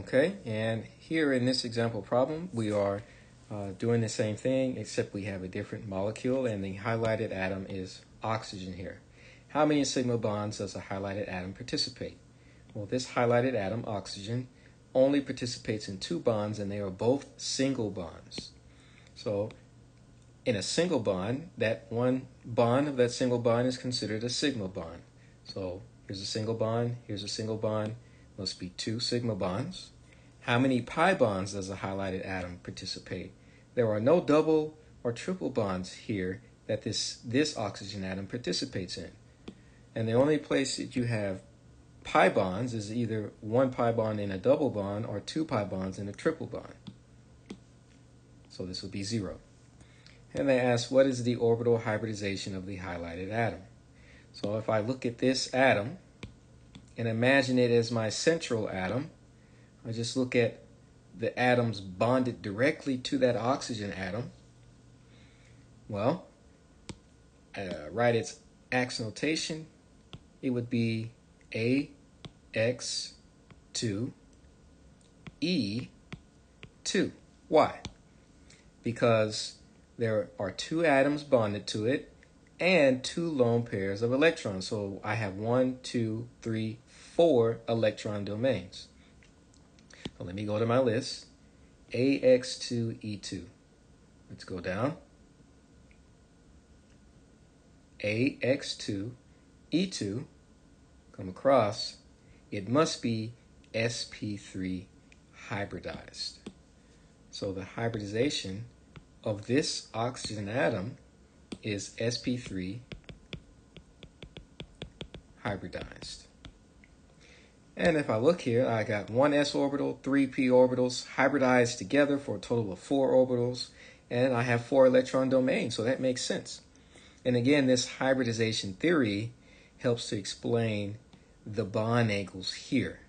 Okay, and here in this example problem, we are uh, doing the same thing, except we have a different molecule, and the highlighted atom is oxygen here. How many sigma bonds does a highlighted atom participate? Well, this highlighted atom, oxygen, only participates in two bonds, and they are both single bonds. So, in a single bond, that one bond of that single bond is considered a sigma bond. So, here's a single bond, here's a single bond, must be two sigma bonds. How many pi bonds does a highlighted atom participate? There are no double or triple bonds here that this, this oxygen atom participates in. And the only place that you have pi bonds is either one pi bond in a double bond or two pi bonds in a triple bond. So this would be zero. And they ask, what is the orbital hybridization of the highlighted atom? So if I look at this atom, and imagine it as my central atom, I just look at the atoms bonded directly to that oxygen atom. Well, uh, write its ax notation, it would be AX2 E2. Why? Because there are two atoms bonded to it and two lone pairs of electrons. So I have one, two, three, four electron domains. So let me go to my list. AX2E2. Let's go down. AX2E2 come across. It must be sp3 hybridized. So the hybridization of this oxygen atom is sp3 hybridized. And if I look here, I got one s orbital, three p orbitals hybridized together for a total of four orbitals, and I have four electron domains, so that makes sense. And again, this hybridization theory helps to explain the bond angles here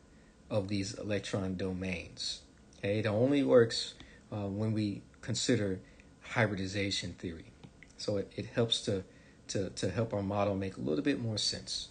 of these electron domains. Okay, it only works uh, when we consider hybridization theory. So it, it helps to, to, to help our model make a little bit more sense.